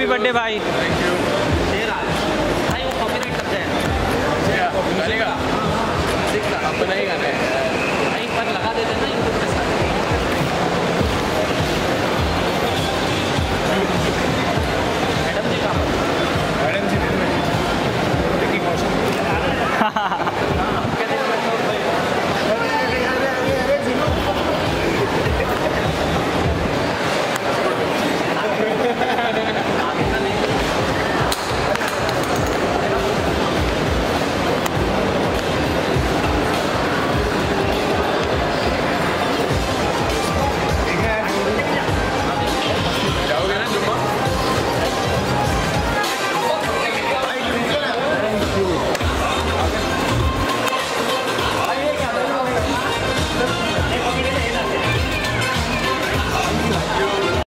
Happy birthday भाई। Thank you भाई वो कॉपीराइट कब जाएगा करेगा अपना ही गाना है।